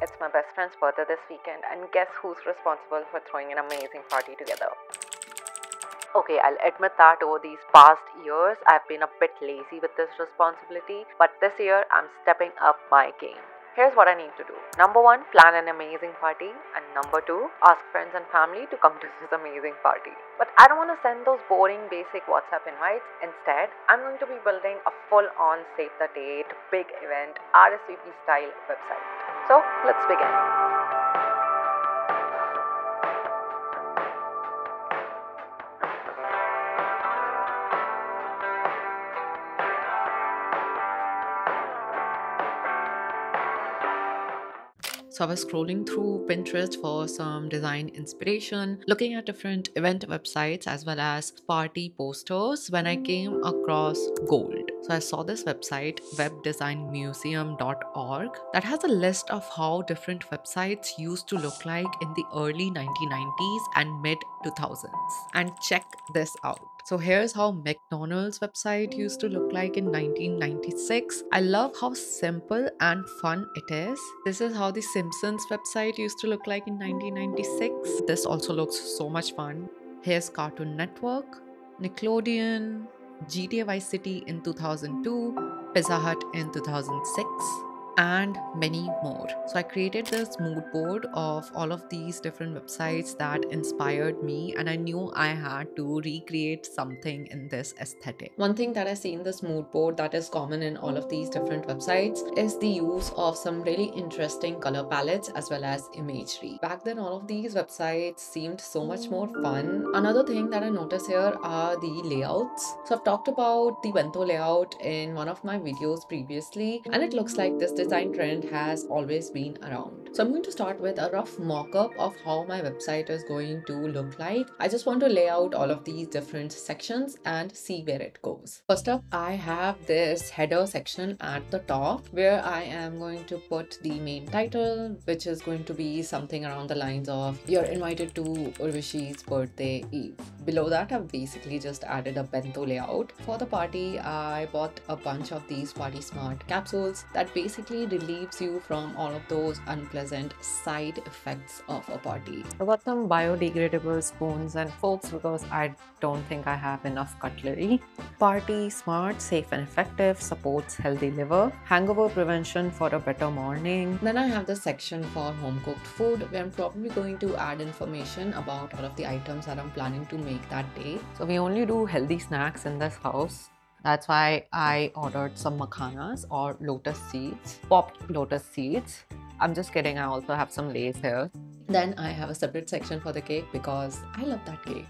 It's my best friend's birthday this weekend, and guess who's responsible for throwing an amazing party together? Okay, I'll admit that over these past years, I've been a bit lazy with this responsibility, but this year I'm stepping up my game. Here's what I need to do. Number one, plan an amazing party. And number two, ask friends and family to come to this amazing party. But I don't want to send those boring basic WhatsApp invites. Instead, I'm going to be building a full on save the date, big event, RSVP style website. So let's begin. So I was scrolling through Pinterest for some design inspiration, looking at different event websites as well as party posters when I came across gold. So I saw this website, webdesignmuseum.org, that has a list of how different websites used to look like in the early 1990s and mid 2000s. And check this out. So here's how McDonald's website used to look like in 1996. I love how simple and fun it is. This is how the Simpsons website used to look like in 1996. This also looks so much fun. Here's Cartoon Network, Nickelodeon, GTA Vice City in 2002, Pizza Hut in 2006 and many more. So I created this mood board of all of these different websites that inspired me, and I knew I had to recreate something in this aesthetic. One thing that I see in this mood board that is common in all of these different websites is the use of some really interesting color palettes as well as imagery. Back then, all of these websites seemed so much more fun. Another thing that I notice here are the layouts. So I've talked about the bento layout in one of my videos previously, and it looks like this design trend has always been around. So I'm going to start with a rough mock-up of how my website is going to look like. I just want to lay out all of these different sections and see where it goes. First up, I have this header section at the top where I am going to put the main title, which is going to be something around the lines of you're invited to Urvishi's birthday eve. Below that, I've basically just added a bento layout. For the party, I bought a bunch of these Party Smart capsules that basically relieves you from all of those unpleasant side effects of a party. I got some biodegradable spoons and forks because I don't think I have enough cutlery. Party Smart, safe and effective, supports healthy liver. Hangover prevention for a better morning. Then I have the section for home cooked food where I'm probably going to add information about all of the items that I'm planning to make that day. So we only do healthy snacks in this house. That's why I ordered some makhanas or lotus seeds, popped lotus seeds. I'm just kidding, I also have some Lay's here. Then I have a separate section for the cake because I love that cake.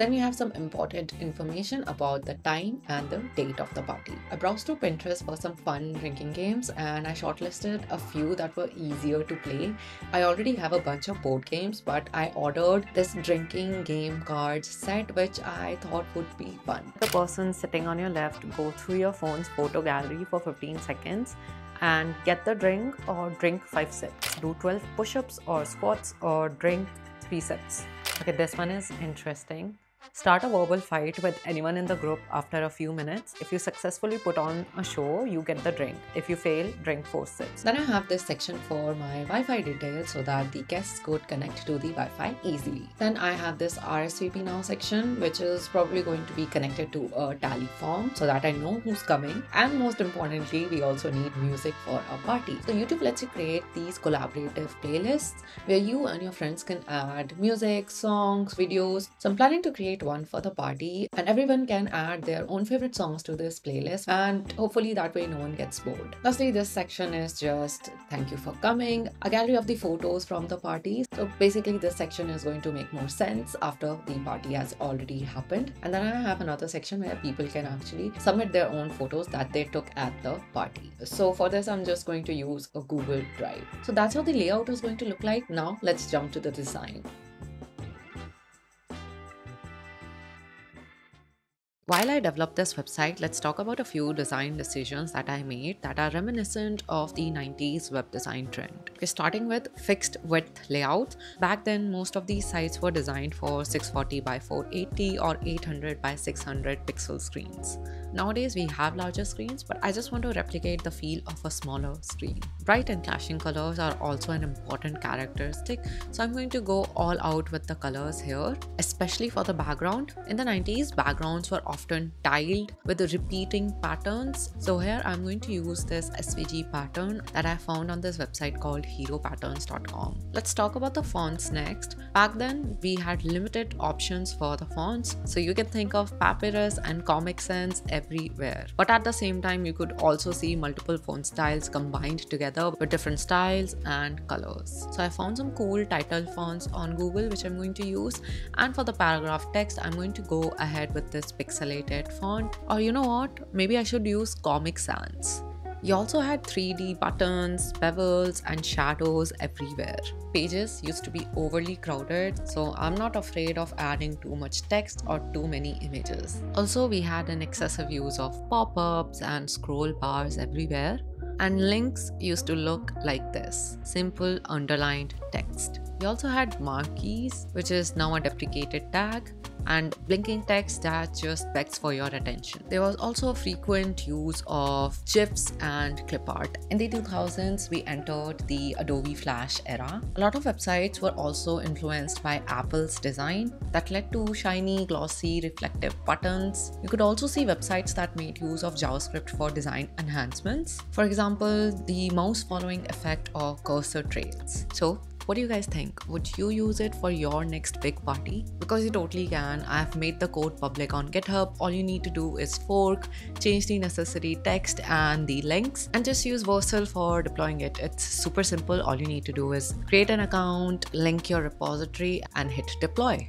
Then we have some important information about the time and the date of the party. I browsed through Pinterest for some fun drinking games and I shortlisted a few that were easier to play. I already have a bunch of board games, but I ordered this drinking game cards set which I thought would be fun. The person sitting on your left, go through your phone's photo gallery for 15 seconds and get the drink or drink 5 sips. Do 12 push ups or squats or drink 3 sips. Okay, this one is interesting. Start a verbal fight with anyone in the group after a few minutes. If you successfully put on a show, you get the drink. If you fail, drink four sips. Then I have this section for my Wi-Fi details so that the guests could connect to the Wi-Fi easily. Then I have this RSVP now section, which is probably going to be connected to a tally form so that I know who's coming. And most importantly, we also need music for a party. So YouTube lets you create these collaborative playlists where you and your friends can add music, songs, videos. So I'm planning to create one for the party and everyone can add their own favorite songs to this playlist and hopefully that way no one gets bored. Lastly, this section is just thank you for coming, a gallery of the photos from the party. So basically this section is going to make more sense after the party has already happened. And then I have another section where people can actually submit their own photos that they took at the party. So for this, I'm just going to use a Google Drive. So that's how the layout is going to look like. Now let's jump to the design. While I developed this website, let's talk about a few design decisions that I made that are reminiscent of the 90s web design trend. Okay, starting with fixed width layouts. Back then, most of these sites were designed for 640 by 480 or 800 by 600 pixel screens. Nowadays, we have larger screens, but I just want to replicate the feel of a smaller screen. Bright and clashing colors are also an important characteristic, so I'm going to go all out with the colors here, especially for the background. In the 90s, backgrounds were often tiled with repeating patterns. So here I'm going to use this SVG pattern that I found on this website called heropatterns.com. Let's talk about the fonts next. Back then, we had limited options for the fonts, so you can think of Papyrus and Comic Sans everywhere. But at the same time, you could also see multiple font styles combined together with different styles and colors. So I found some cool title fonts on Google which I'm going to use and for the paragraph text I'm going to go ahead with this pixelated font or you know what maybe I should use Comic Sans. You also had 3D buttons, bevels, and shadows everywhere. Pages used to be overly crowded, so I'm not afraid of adding too much text or too many images. Also, we had an excessive use of pop ups and scroll bars everywhere, and links used to look like this simple underlined text. We also had marquees, which is now a deprecated tag, and blinking text that just begs for your attention. There was also a frequent use of GIFs and clip art. In the 2000s, we entered the Adobe Flash era. A lot of websites were also influenced by Apple's design that led to shiny, glossy, reflective buttons. You could also see websites that made use of JavaScript for design enhancements. For example, the mouse following effect or cursor trails. So what do you guys think? Would you use it for your next big party? Because you totally can. I've made the code public on GitHub. All you need to do is fork, change the necessary text and the links, and just use Vercel for deploying it. It's super simple. All you need to do is create an account, link your repository, and hit deploy.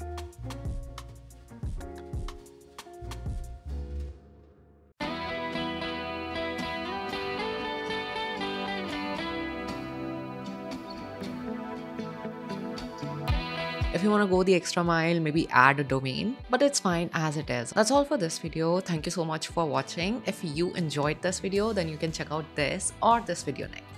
If you want to go the extra mile, maybe add a domain, but it's fine as it is. That's all for this video. Thank you so much for watching. If you enjoyed this video, then you can check out this or this video next.